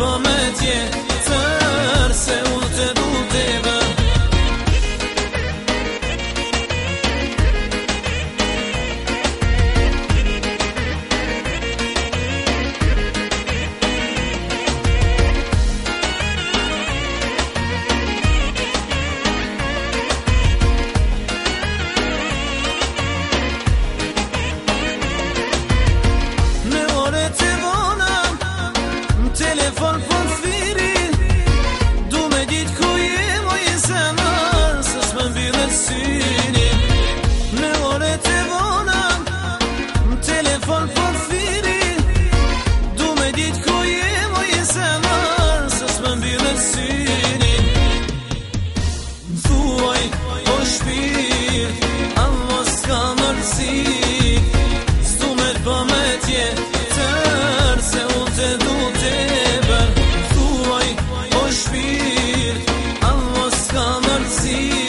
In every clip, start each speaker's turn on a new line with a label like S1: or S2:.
S1: for my se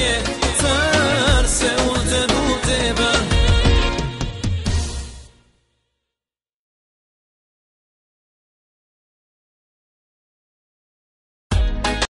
S1: yeah.